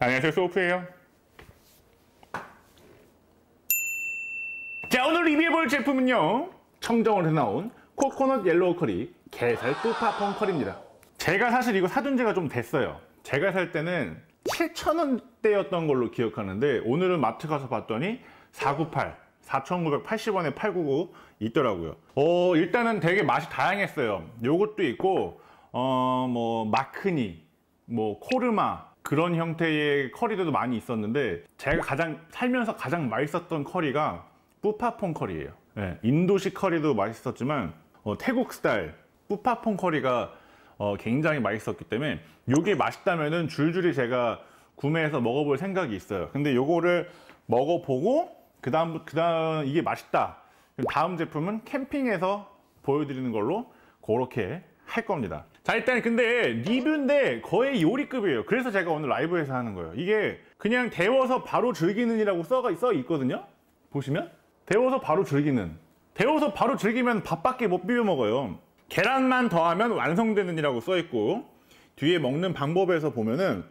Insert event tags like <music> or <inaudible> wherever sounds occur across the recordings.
안녕하세요 소프예요. 자 오늘 리뷰해볼 제품은요. 청정원에서 나온 코코넛 yellow 커리 게살 뿌팟퐁 커리입니다. 제가 사실 이거 사둔 지가 좀 됐어요. 제가 살 때는 7,000원대였던 걸로 기억하는데 오늘은 마트 가서 봤더니 498 4,980원에 899 있더라고요. 어 일단은 되게 맛이 다양했어요. 요것도 있고 어 뭐 마크니 뭐 코르마 그런 형태의 커리들도 많이 있었는데 제가 가장 살면서 가장 맛있었던 커리가 뿌파퐁 커리예요. 네, 인도식 커리도 맛있었지만 어, 태국 스타일 뿌파퐁 커리가 어, 굉장히 맛있었기 때문에 이게 맛있다면 은 줄줄이 제가 구매해서 먹어볼 생각이 있어요. 근데 요거를 먹어보고 그 다음 그 다음 이게 맛있다. 다음 제품은 캠핑에서 보여드리는 걸로 그렇게 할 겁니다 자 일단 근데 리뷰인데 거의 요리급이에요. 그래서 제가 오늘 라이브에서 하는 거예요. 이게 그냥 데워서 바로 즐기는 이라고 써가 써 있거든요? 보시면? 데워서 바로 즐기는. 데워서 바로 즐기면 밥밖에 못 비벼 먹어요. 계란만 더하면 완성되는 이라고 써 있고 뒤에 먹는 방법에서 보면은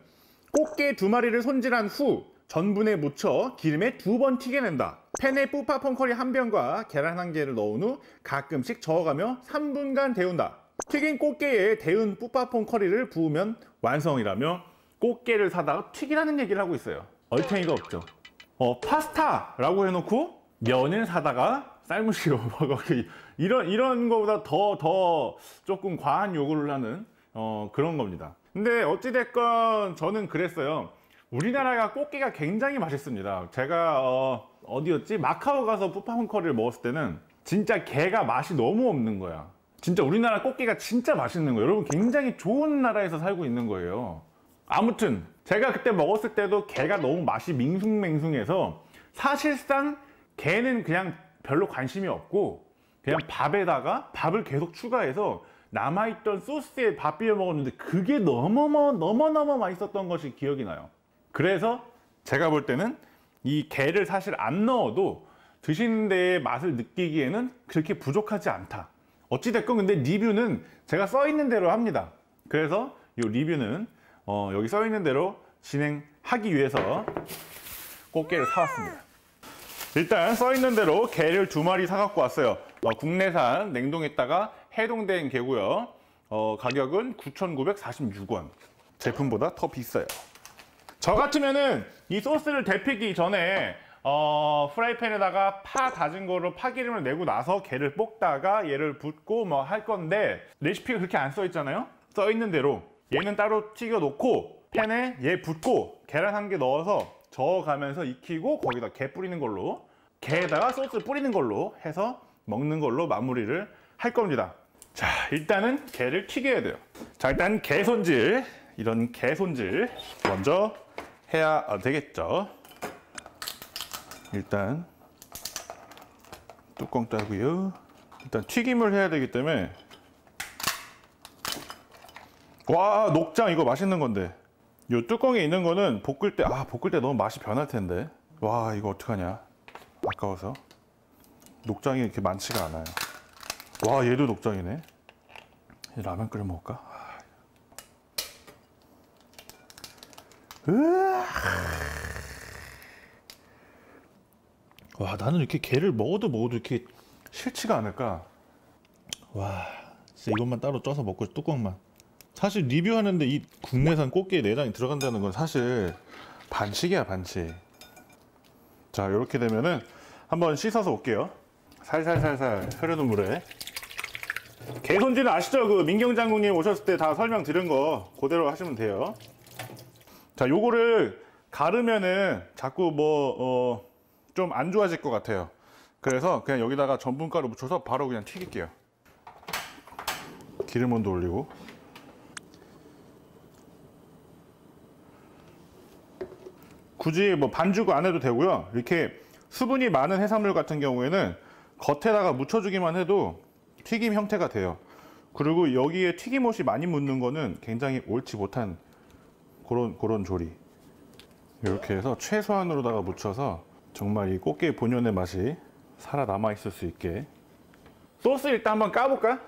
꽃게 두 마리를 손질한 후 전분에 묻혀 기름에 두 번 튀겨낸다. 팬에 뿌팟퐁 커리 한 병과 계란 한 개를 넣은 후 가끔씩 저어가며 3분간 데운다. 튀긴 꽃게에 데운 뿌팟퐁 커리를 부으면 완성이라며 꽃게를 사다가 튀기라는 얘기를 하고 있어요. 얼탱이가 없죠. 어, 파스타라고 해놓고 면을 사다가 삶으시고 <laughs> 이런 이런 거보다 더 더 조금 과한 요구를 하는 어, 그런 겁니다. 근데 어찌됐건 저는 그랬어요. 우리나라가 꽃게가 굉장히 맛있습니다. 제가 어, 디였지 마카오 가서 푸파홍 커리를 먹었을 때는 진짜 게가 맛이 너무 없는 거야. 진짜 우리나라 꽃게가 진짜 맛있는 거예요. 여러분 굉장히 좋은 나라에서 살고 있는 거예요. 아무튼 제가 그때 먹었을 때도 게가 너무 맛이 밍숭맹숭해서 사실상 게는 그냥 별로 관심이 없고 그냥 밥에다가 밥을 계속 추가해서 남아있던 소스에 밥 비벼 먹었는데 그게 너무너무 맛있었던 것이 기억이 나요. 그래서 제가 볼 때는 이 게를 사실 안 넣어도 드시는 데의 맛을 느끼기에는 그렇게 부족하지 않다. 어찌됐건 근데 리뷰는 제가 써 있는 대로 합니다. 그래서 이 리뷰는 어 여기 써 있는 대로 진행하기 위해서 꽃게를 사왔습니다. 일단 써 있는 대로 게를 두 마리 사갖고 왔어요. 어 국내산 냉동했다가 해동된 게고요. 어 가격은 9,946원. 제품보다 더 비싸요. 저 같으면은 이 소스를 데피기 전에 어, 프라이팬에다가 파 다진 거로 파기름을 내고 나서 게를 볶다가 얘를 붓고 뭐 할 건데 레시피가 그렇게 안 써 있잖아요? 써 있는 대로. 얘는 따로 튀겨 놓고 팬에 얘 붓고 계란 한 개 넣어서 저어가면서 익히고 거기다 게 뿌리는 걸로 게에다가 소스 뿌리는 걸로 해서 먹는 걸로 마무리를 할 겁니다. 자 일단은 게를 튀겨야 돼요. 자 일단 게 손질 이런 게 손질 먼저 해야 되겠죠 일단 뚜껑 따고요. 일단 튀김을 해야 되기 때문에. 와 녹장 이거 맛있는 건데. 이 뚜껑에 있는 거는 볶을 때 아 볶을 때 너무 맛이 변할 텐데. 와 이거 어떡하냐. 아까워서. 녹장이 이렇게 많지가 않아요. 와 얘도 녹장이네. 라면 끓여 먹을까? 와 나는 이렇게 게를 먹어도 먹어도 이렇게 싫지가 않을까? 와 진짜 이것만 따로 쪄서 먹고 뚜껑만. 사실 리뷰하는데 이 국내산 꽃게 내장이 들어간다는 건 사실 반칙이야 반칙. 자 이렇게 되면은 한번 씻어서 올게요. 살살살살 흐르는 물에. 게 손질은 아시죠? 그 민경 장군님 오셨을 때 다 설명 드린 거 그대로 하시면 돼요. 자 요거를 가르면은 자꾸 뭐 어, 좀 안 좋아질 것 같아요. 그래서 그냥 여기다가 전분가루 묻혀서 바로 그냥 튀길게요. 기름 온도 올리고. 굳이 뭐 반죽 안 해도 되고요. 이렇게 수분이 많은 해산물 같은 경우에는 겉에다가 묻혀주기만 해도 튀김 형태가 돼요. 그리고 여기에 튀김옷이 많이 묻는 거는 굉장히 옳지 못한 그런 그런 조리. 이렇게 해서 최소한으로다가 묻혀서 정말 이 꽃게 본연의 맛이 살아남아 있을 수 있게. 소스 일단 한번 까볼까?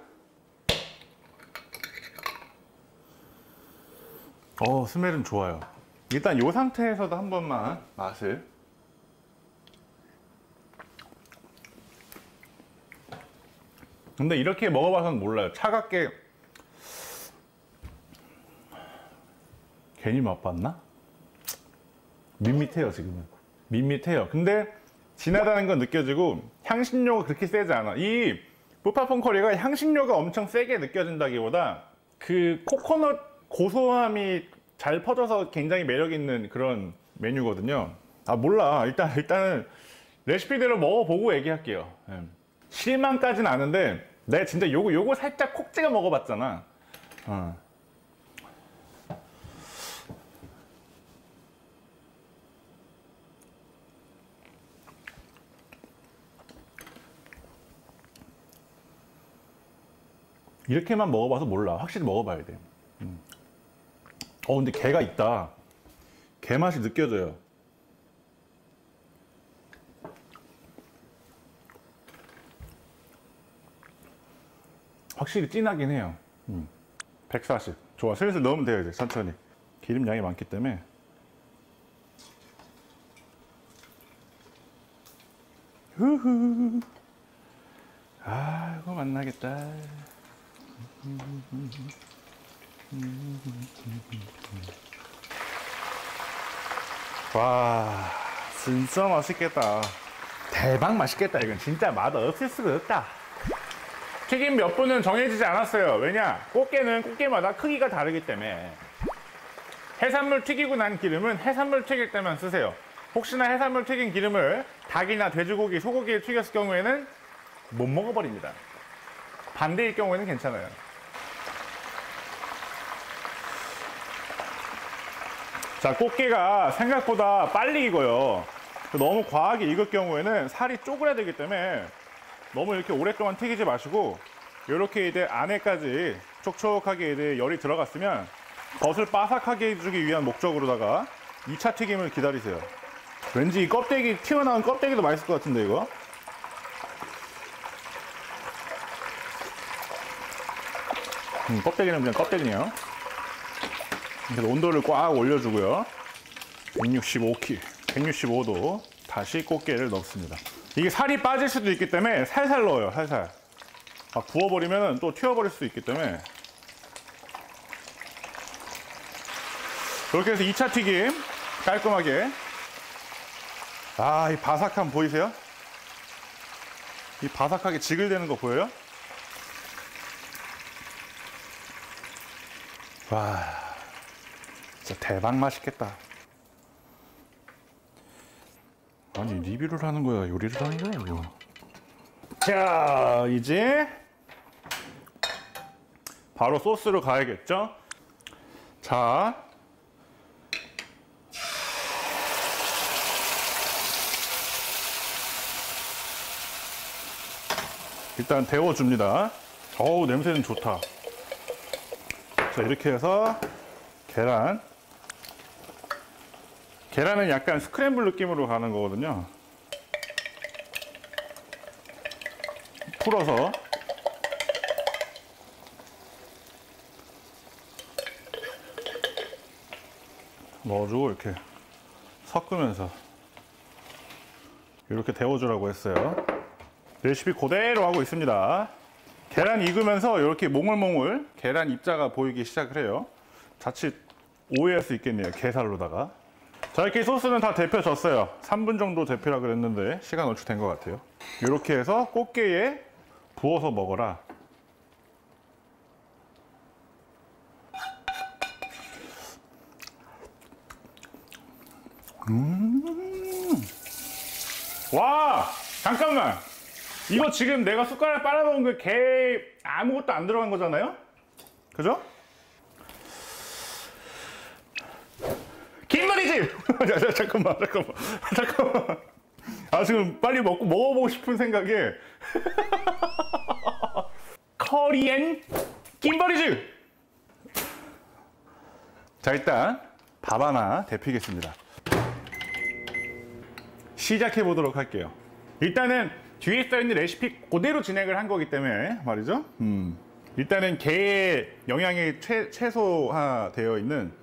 어 스멜은 좋아요. 일단 이 상태에서도 한 번만 맛을. 근데 이렇게 먹어봐서는 몰라요. 차갑게. 괜히 맛봤나? 밋밋해요 지금은 밋밋해요. 근데 진하다는 건 느껴지고 향신료가 그렇게 세지 않아. 이 뿌파퐁 커리가 향신료가 엄청 세게 느껴진다기보다 그 코코넛 고소함이 잘 퍼져서 굉장히 매력 있는 그런 메뉴거든요. 아 몰라. 일단 일단은 레시피대로 먹어보고 얘기할게요. 예. 실망까지는 아는데 내가 진짜 요거 요거 살짝 콕 찍어 먹어봤잖아. 어. 이렇게만 먹어봐서 몰라. 확실히 먹어봐야 돼. 음. 어, 근데 게가 있다. 게 맛이 느껴져요. 확실히 진하긴 해요. 음. 140. 좋아. 슬슬 넣으면 돼요, 이제. 천천히. 기름 양이 많기 때문에. 후후. 아이고, 만나겠다. 와 진짜 맛있겠다. 대박 맛있겠다. 이건 진짜 맛 없을 수가 없다. 튀김 몇 분은 정해지지 않았어요. 왜냐? 꽃게는 꽃게마다 크기가 다르기 때문에. 해산물 튀기고 난 기름은 해산물 튀길 때만 쓰세요. 혹시나 해산물 튀긴 기름을 닭이나 돼지고기, 소고기를 튀겼을 경우에는 못 먹어버립니다. 반대일 경우에는 괜찮아요 자, 꽃게가 생각보다 빨리 익어요. 너무 과하게 익을 경우에는 살이 쪼그라들기 때문에 너무 이렇게 오랫동안 튀기지 마시고 이렇게 이제 안에까지 촉촉하게 이제 열이 들어갔으면 겉을 바삭하게 해주기 위한 목적으로다가 2차 튀김을 기다리세요. 왠지 이 껍데기 튀어나온 껍데기도 맛있을 것 같은데 이거. 음, 껍데기는 그냥 껍데기네요. 그래서 온도를 꽉 올려주고요. 165키, 165도 다시 꽃게를 넣습니다. 이게 살이 빠질 수도 있기 때문에 살살 넣어요, 살살. 막 부어버리면 또 튀어버릴 수도 있기 때문에. 그렇게 해서 2차 튀김 깔끔하게. 아, 이 바삭함 보이세요? 이 바삭하게 지글대는 거 보여요? 와. 진짜 대박 맛있겠다. 아니 리뷰를 하는 거야, 요리를 하는 거야, 이거. 자, 이제 바로 소스로 가야겠죠? 자. 일단 데워줍니다. 어우, 냄새는 좋다. 자, 이렇게 해서 계란 계란은 약간 스크램블 느낌으로 가는 거거든요. 풀어서 넣어주고 이렇게 섞으면서 이렇게 데워주라고 했어요. 레시피 그대로 하고 있습니다. 계란 익으면서 이렇게 몽글몽글 계란 입자가 보이기 시작을 해요. 자칫 오해할 수 있겠네요. 게살로다가. 자, 이렇게 소스는 다 데펴졌어요. 3분 정도 데피라 그랬는데 시간 얼추 된 것 같아요. 이렇게 해서 꽃게에 부어서 먹어라. 음. 와! 잠깐만! 이거 지금 내가 숟가락 빨아먹은 그게 아무것도 안 들어간 거잖아요? 그죠? <laughs> 김말이지! 잠깐만, 잠깐만, <laughs> 잠깐만. 아, 지금 빨리 먹고 먹어보고 싶은 생각에. <laughs> 커리엔 김버리즈! 자, 일단 밥 하나 데피겠습니다. 시작해 보도록 할게요. 일단은 뒤에 써있는 레시피 그대로 진행을 한 거기 때문에 말이죠. 음. 일단은 게의 영양이 최, 최소화되어 있는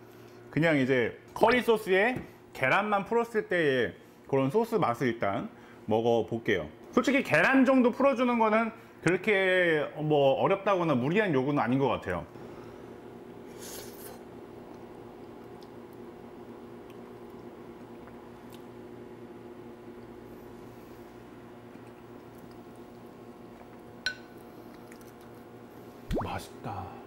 그냥 이제 커리 소스에 계란만 풀었을 때의 그런 소스 맛을 일단 먹어볼게요. 솔직히 계란 정도 풀어주는 거는 그렇게 뭐 어렵다거나 무리한 요구는 아닌 것 같아요. 맛있다.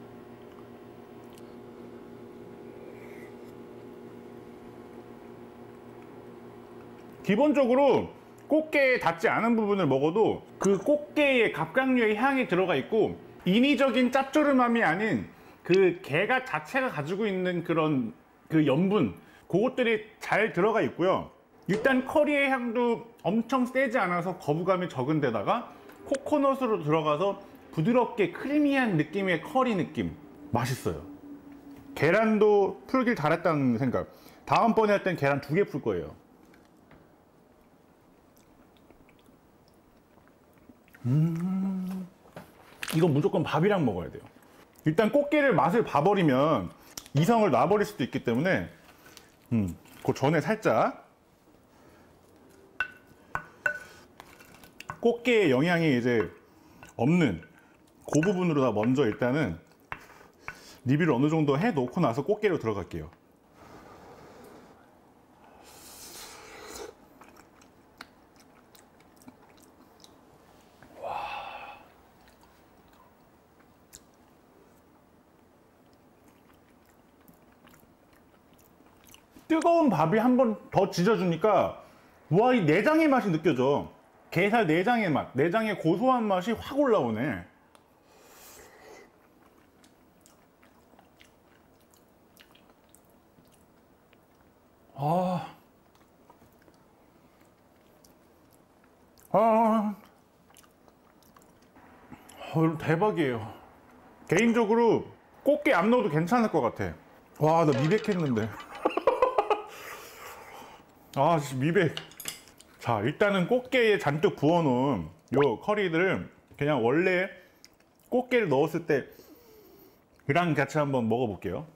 기본적으로 꽃게에 닿지 않은 부분을 먹어도 그 꽃게의 갑각류의 향이 들어가 있고 인위적인 짭조름함이 아닌 그 게가 자체가 가지고 있는 그런 그 염분 그것들이 잘 들어가 있고요. 일단 커리의 향도 엄청 세지 않아서 거부감이 적은 데다가 코코넛으로 들어가서 부드럽게 크리미한 느낌의 커리 느낌 맛있어요. 계란도 풀길 잘했다는 생각. 다음번에 할 땐 계란 두 개 풀 거예요. 음, 이건 무조건 밥이랑 먹어야 돼요. 일단 꽃게를 맛을 봐버리면 이성을 놔버릴 수도 있기 때문에 음, 그 전에 살짝 꽃게의 영양이 이제 없는 그 부분으로 다 먼저 일단은 리뷰를 어느 정도 해 놓고 나서 꽃게로 들어갈게요. 뜨거운 밥이 한 번 더 지져주니까 와 이 내장의 맛이 느껴져 게살 내장의 맛 내장의 고소한 맛이 확 올라오네 아, 아, 어, 대박이에요. 개인적으로 꽃게 안 넣어도 괜찮을 것 같아. 와, 나 미백했는데. 아, 씨, 미백. 자, 일단은 꽃게에 잔뜩 부어놓은 요 커리들을 그냥 원래 꽃게를 넣었을 때 그랑 같이 한번 먹어볼게요.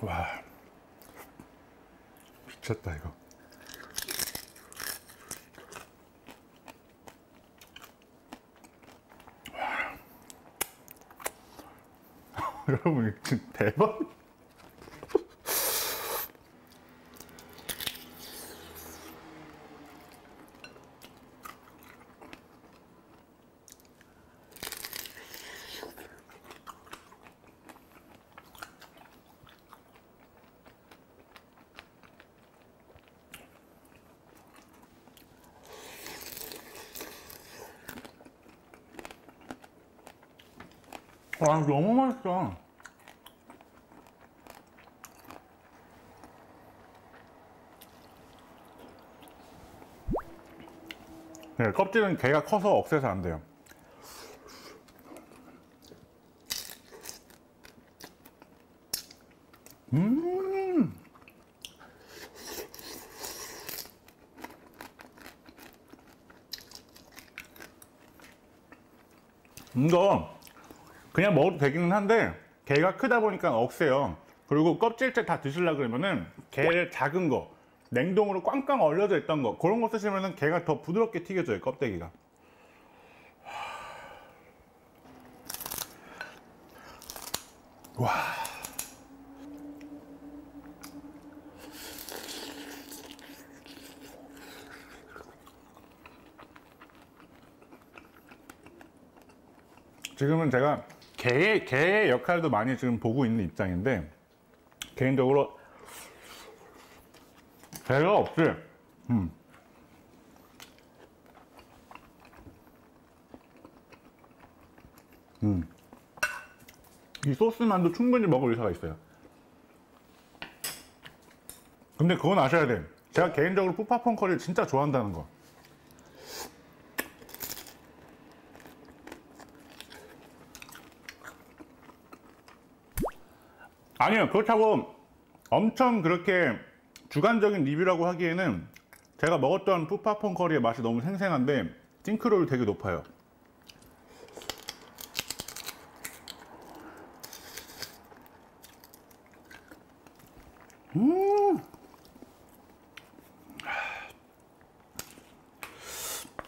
와 미쳤다 이거 여러분 진짜 대박. 와 너무 맛있어 네, 껍질은 개가 커서 억세서 안 돼요 음 이거 그냥 먹어도 되기는 한데 게가 크다 보니까 억세요. 그리고 껍질째 다 드시려 그러면은 게 작은 거 냉동으로 꽝꽝 얼려져 있던 거 그런 거 쓰시면은 게가 더 부드럽게 튀겨져요 껍데기가. 와. 지금은 제가 개의, 개의 역할도 많이 지금 보고 있는 입장인데 개인적으로 개가 없이 음. 음. 이 소스만도 충분히 먹을 의사가 있어요. 근데 그건 아셔야 돼. 제가 개인적으로 푸파퐁 커리를 진짜 좋아한다는 거. 아니요 그렇다고 엄청 그렇게 주관적인 리뷰라고 하기에는 제가 먹었던 푸파퐁 커리의 맛이 너무 생생한데 싱크로율 되게 높아요.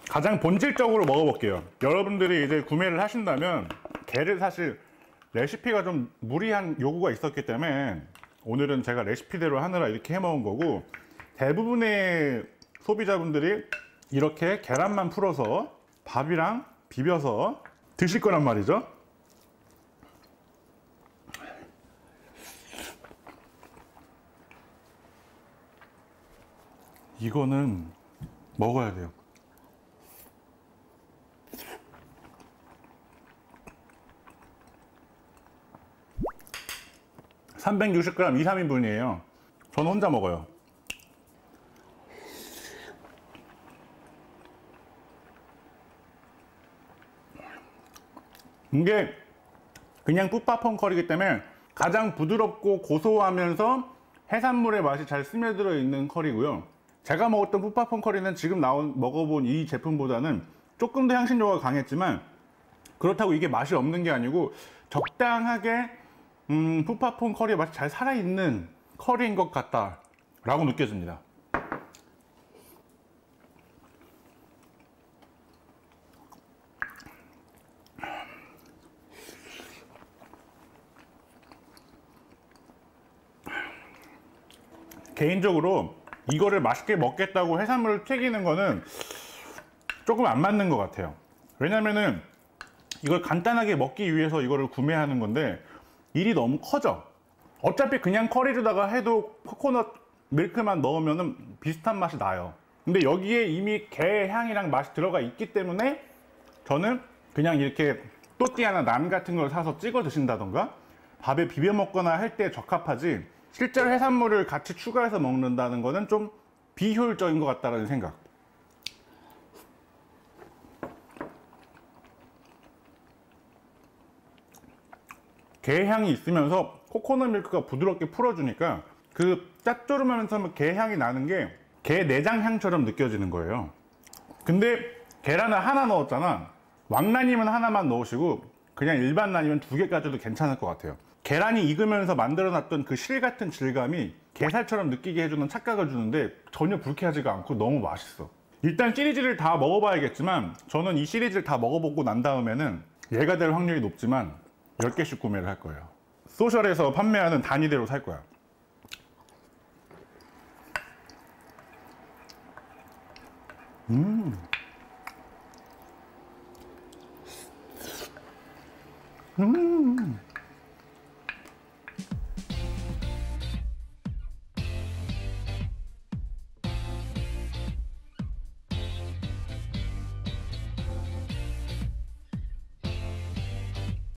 가장 본질적으로 먹어볼게요. 여러분들이 이제 구매를 하신다면 게를 사실 레시피가 좀 무리한 요구가 있었기 때문에 오늘은 제가 레시피대로 하느라 이렇게 해 먹은 거고 대부분의 소비자분들이 이렇게 계란만 풀어서 밥이랑 비벼서 드실 거란 말이죠. 이거는 먹어야 돼요. 360g 2, 3인분이에요. 저는 혼자 먹어요. 이게 그냥 뿌파퐁 커리기 때문에 가장 부드럽고 고소하면서 해산물의 맛이 잘 스며들어 있는 커리고요. 제가 먹었던 뿌파퐁 커리는 지금 나온 먹어본 이 제품보다는 조금 더 향신료가 강했지만 그렇다고 이게 맛이 없는 게 아니고 적당하게 음, 푸파퐁 커리의 맛이 잘 살아있는 커리인 것 같다 라고 느껴집니다. 개인적으로 이거를 맛있게 먹겠다고 해산물을 튀기는 거는 조금 안 맞는 것 같아요. 왜냐면은 이걸 간단하게 먹기 위해서 이거를 구매하는 건데 일이 너무 커져. 어차피 그냥 커리로다가 해도 코코넛 밀크만 넣으면 비슷한 맛이 나요. 근데 여기에 이미 게 향이랑 맛이 들어가 있기 때문에 저는 그냥 이렇게 또띠아나 남 같은 걸 사서 찍어 드신다던가 밥에 비벼 먹거나 할 때 적합하지 실제로 해산물을 같이 추가해서 먹는다는 거는 좀 비효율적인 것 같다는 생각. 게 향이 있으면서 코코넛 밀크가 부드럽게 풀어주니까 그 짭조름하면서 게 향이 나는 게 게 내장 향처럼 느껴지는 거예요. 근데 계란을 하나 넣었잖아. 왕란이면 하나만 넣으시고 그냥 일반 난이면 두 개까지도 괜찮을 것 같아요. 계란이 익으면서 만들어놨던 그 실 같은 질감이 게살처럼 느끼게 해주는 착각을 주는데 전혀 불쾌하지가 않고 너무 맛있어. 일단 시리즈를 다 먹어봐야겠지만 저는 이 시리즈를 다 먹어보고 난 다음에는 얘가 될 확률이 높지만 10개씩 구매를 할 거예요. 소셜에서 판매하는 단위대로 살 거야. 음. 음.